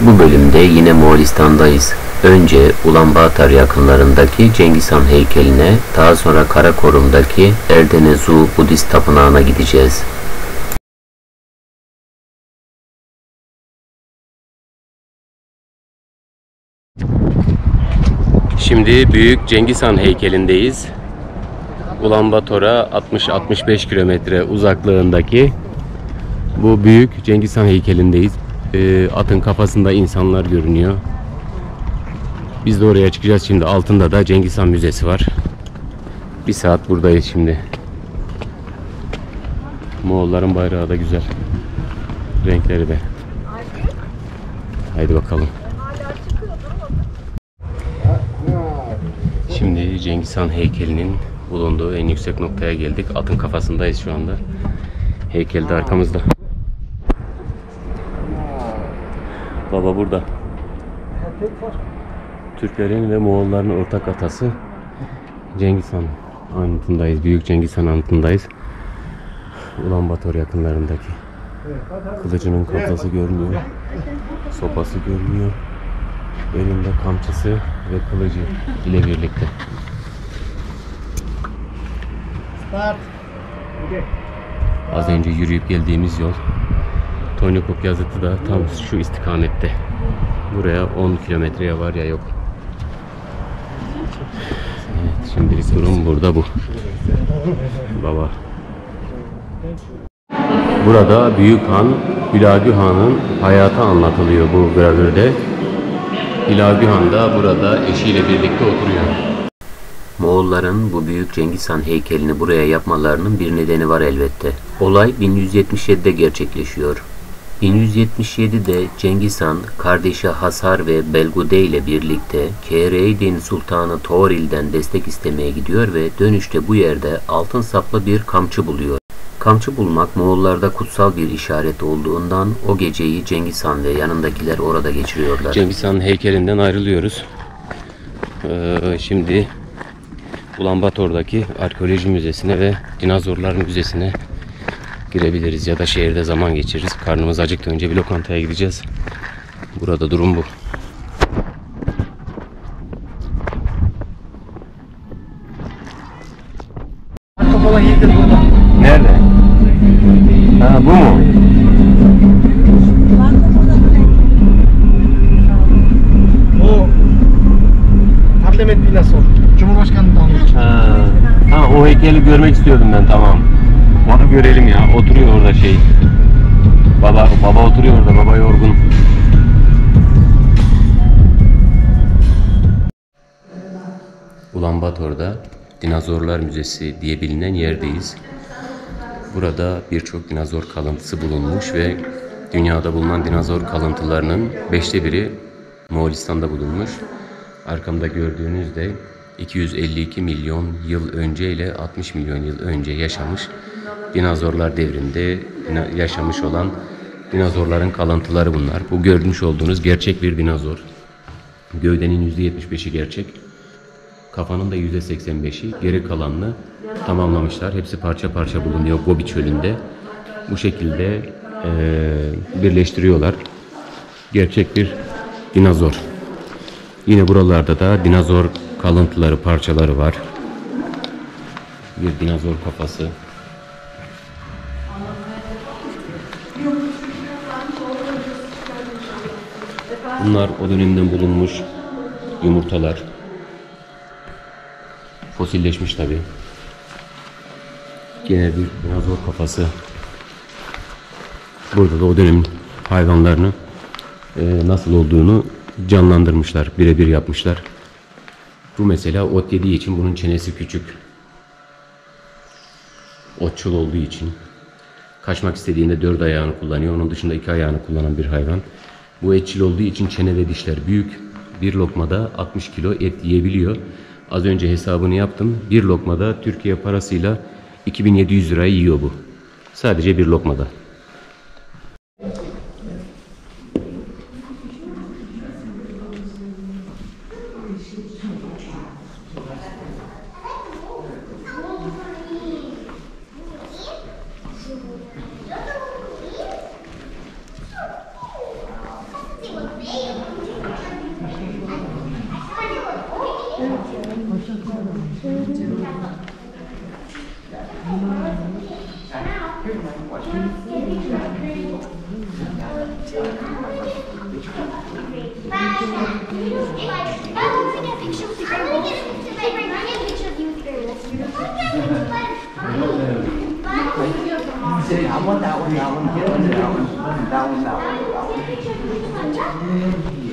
Bu bölümde yine Moğolistan'dayız. Önce Ulaanbaatar yakınlarındaki Cengiz Han heykeline, daha sonra Karakorum'daki Erdenezu Budist Tapınağı'na gideceğiz. Şimdi Büyük Cengiz Han heykelindeyiz. Ulaanbaatar'a 60-65 kilometre uzaklığındaki bu büyük Cengiz Han heykelindeyiz. Ee, atın kafasında insanlar görünüyor. Biz de oraya çıkacağız şimdi. Altında da Cengiz Han Müzesi var. Bir saat buradayız şimdi. Moğolların bayrağı da güzel. Renkleri de. Haydi bakalım. Şimdi Cengiz Han heykelinin bulunduğu en yüksek noktaya geldik. Atın kafasındayız şu anda. Heykel de arkamızda. Baba burada. Türklerin ve Moğolların ortak atası Cengiz Han anıtındayız. Büyük Cengiz Han anıtındayız. Ulaanbaatar yakınlarındaki. Kılıcının kafası görünüyor. Sopası görünüyor. Elinde kamçısı ve kılıcı ile birlikte. Az önce yürüyüp geldiğimiz yol Tonyakop yazıtı da tam şu istikamette. Buraya 10 kilometreye var ya yok. Evet, şimdilik durum burada bu. Baba. Burada Büyük Han, Hülagü Han'ın hayatı anlatılıyor bu gravürde. Hülagü Han da burada eşiyle birlikte oturuyor. Moğolların bu büyük Cengiz Han heykelini buraya yapmalarının bir nedeni var elbette. Olay 1177'de gerçekleşiyor. 1177'de Cengiz Han, kardeşi Hasar ve Belgude ile birlikte Kereydin Sultanı Toril'den destek istemeye gidiyor ve dönüşte bu yerde altın saplı bir kamçı buluyor. Kamçı bulmak Moğollarda kutsal bir işaret olduğundan o geceyi Cengiz Han ve yanındakiler orada geçiriyorlar. Cengiz Han heykelinden ayrılıyoruz. Ee, şimdi Ulaanbaatar'daki Arkeoloji Müzesi'ne ve Dinozorlar Müzesi'ne girebiliriz ya da şehirde zaman geçiririz. Karnımız acıktı önce bir lokantaya gideceğiz. Burada durum bu. Burada. Nerede? Ha bu mu? O parlament binası o. Cumhurbaşkanı. Ha. ha o heykeli görmek istiyordum ben tamam. Onu görelim ya. Oturuyor orada şey. Baba baba oturuyor orada. Baba yorgun. Ulaanbaatar'da Dinozorlar Müzesi diye bilinen yerdeyiz. Burada birçok dinozor kalıntısı bulunmuş ve dünyada bulunan dinozor kalıntılarının beşte biri Moğolistan'da bulunmuş. Arkamda gördüğünüz de 252 milyon yıl önce ile 60 milyon yıl önce yaşamış dinozorlar devrinde yaşamış olan dinozorların kalıntıları bunlar. Bu görmüş olduğunuz gerçek bir dinozor. Gövdenin %75'i gerçek. Kafanın da %85'i. Geri kalanını tamamlamışlar. Hepsi parça parça bulunuyor Gobi çölünde. Bu şekilde eee, birleştiriyorlar. Gerçek bir dinozor. Yine buralarda da dinozor kalıntıları, parçaları var. Bir dinozor kafası. Bunlar o dönemden bulunmuş yumurtalar. Fosilleşmiş tabi. Gene bir dinozor kafası. Burada da o dönemin hayvanlarını e, nasıl olduğunu canlandırmışlar, birebir yapmışlar. Bu mesela ot yediği için bunun çenesi küçük. Otçul olduğu için. Kaçmak istediğinde dört ayağını kullanıyor. Onun dışında iki ayağını kullanan bir hayvan. Bu etçil olduğu için çene ve dişler büyük. Bir lokmada 60 kilo et yiyebiliyor. Az önce hesabını yaptım. Bir lokmada Türkiye parasıyla 2700 lirayı yiyor bu. Sadece bir lokmada. I want that uh, one, that one, that one, that one, that one, that one, that one.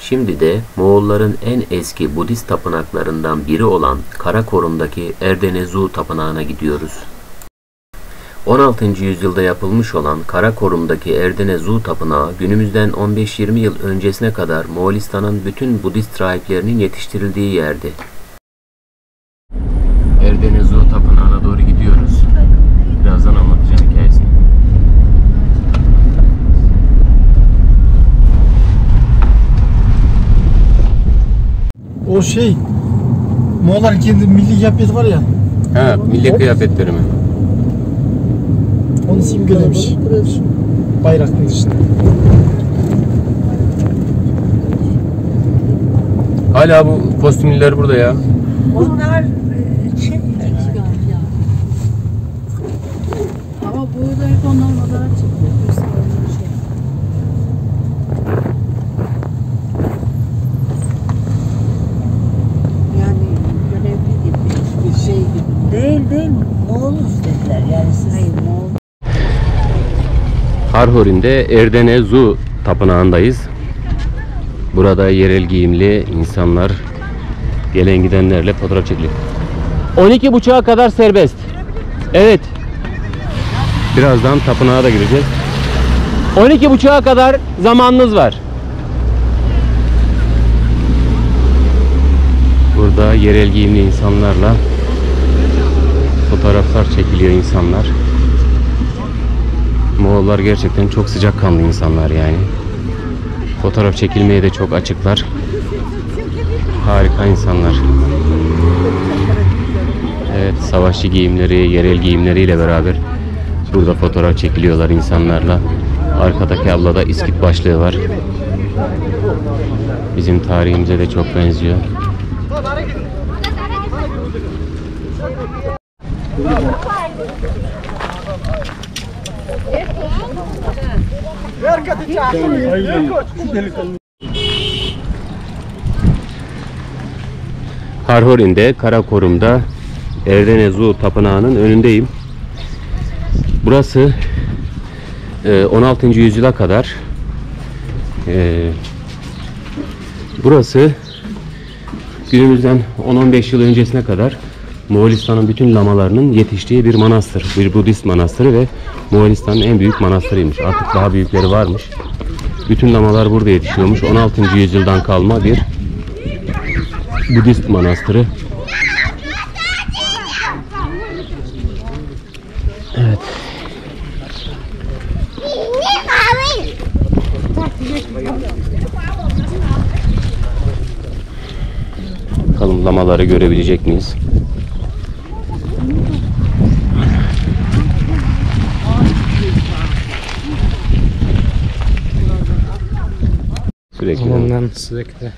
Şimdi de Moğolların en eski Budist tapınaklarından biri olan Karakorum'daki Erdenezu Tapınağı'na gidiyoruz. 16. yüzyılda yapılmış olan Karakorum'daki Erdenezu Tapınağı günümüzden 15-20 yıl öncesine kadar Moğolistan'ın bütün Budist rahiplerinin yetiştirildiği yerdi. Erdenezu Tapınağı'na doğru gidiyoruz. Birazdan anlatacağım hikayesini. O şey Moğolların kendi milli kıyafeti var ya Ha, milli kıyafetleri mi? onu simgelemiş. Bayrakın dışında. Hala bu kostümlüler burada ya. Onlar e, Çin galiba. Ama burada hep onlar model çıkıyor. Birisi böyle şey. Yani görevli gibi bir şey gibi. Değil değil. Moğoluz dediler yani siz. Hayır Moğol Harhorin'de Erdenezu Tapınağı'ndayız. Burada yerel giyimli insanlar gelen gidenlerle fotoğraf çekiliyor. 12 buçuğa kadar serbest. Evet. Birazdan tapınağa da gireceğiz. 12 buçuğa kadar zamanınız var. Burada yerel giyimli insanlarla fotoğraflar çekiliyor insanlar. Moğollar gerçekten çok sıcakkanlı insanlar yani. Fotoğraf çekilmeye de çok açıklar. Harika insanlar. Evet, savaşçı giyimleri, yerel giyimleriyle beraber burada fotoğraf çekiliyorlar insanlarla. Arkadaki ablada iskit başlığı var. Bizim tarihimize de çok benziyor. Harhorin'de, Karakorum'da Erdenezu Tapınağı'nın önündeyim. Burası e, 16. yüzyıla kadar e, burası günümüzden 10-15 yıl öncesine kadar Moğolistan'ın bütün lamalarının yetiştiği bir manastır. Bir Budist manastırı ve Moğolistan'ın en büyük manastırıymış. Artık daha büyükleri varmış. Bütün lamalar burada yetişiyormuş. 16. yüzyıldan kalma bir Budist manastırı. Evet. Bakalım lamaları görebilecek miyiz? Sürekli. Ondan sürekli.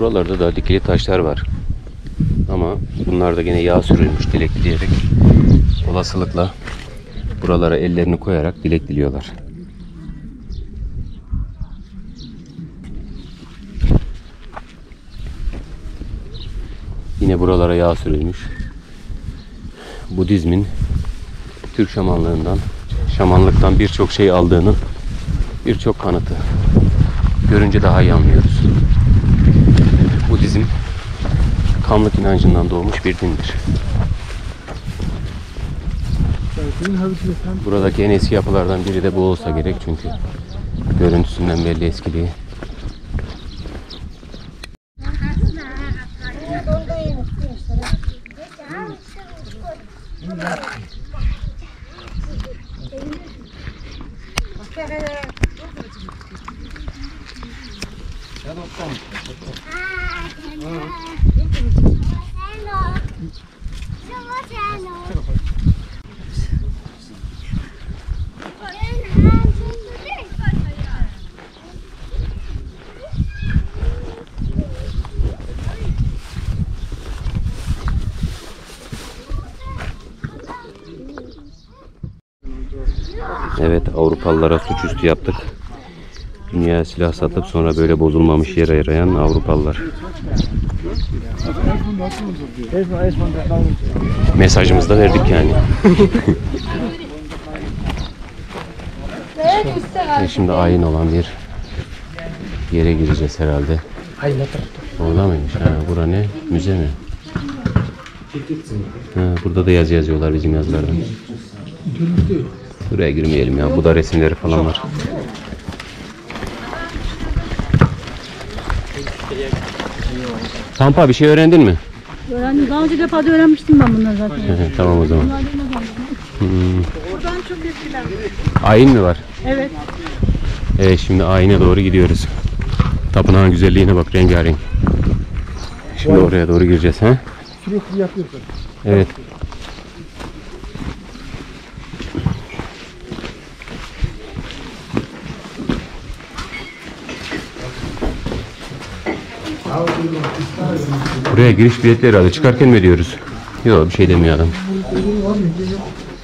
Buralarda da dikili taşlar var. Ama bunlar da gene yağ sürülmüş dilek dileyerek. Olasılıkla buralara ellerini koyarak dilek diliyorlar. Yine buralara yağ sürülmüş. Budizmin Türk şamanlığından, şamanlıktan birçok şey aldığının birçok kanıtı. Görünce daha iyi anlıyoruz. Budizm kamlık inancından doğmuş bir dindir. Buradaki en eski yapılardan biri de bu olsa gerek çünkü görüntüsünden belli eskiliği. Evet Avrupalılara suçüstü yaptık. Dünya silah satıp sonra böyle bozulmamış yere yarayan Avrupalılar. Mesajımızı da verdik yani. Şimdi ayin olan bir yere gireceğiz herhalde. Orada mıymış? Ha, bura ne? Müze mi? Ha, burada da yazı yazıyorlar bizim yazılardan. Buraya girmeyelim ya. Bu da resimleri falan var. Pampa bir şey öğrendin mi? Öğrendim. Daha önce defada öğrenmiştim ben bunları zaten. Hı hı, tamam o zaman. Bunlar? Buradan çok eskiler. Ayin mi var? Evet. Evet şimdi ayine doğru gidiyoruz. Tapınağın güzelliğine bak rengarenk. Şimdi oraya doğru gireceğiz ha? Sürekli yapıyorsun. Evet. Buraya giriş biletleri herhalde. Çıkarken mi ödüyoruz? Yok bir şey demiyor adam.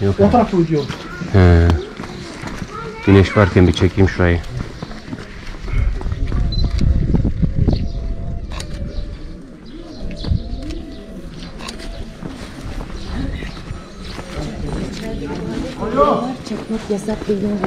Yok. O tarafa gidiyor. He. Güneş varken bir çekeyim şurayı. Çekmek yasak bildiğin gibi.